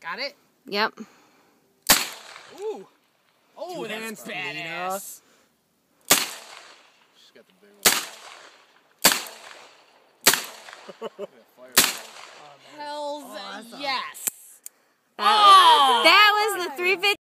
Got it? Yep. Ooh. Oh, Two that's badass. She's got the big one. Hells oh, awesome. yes. That, oh, that was the 350.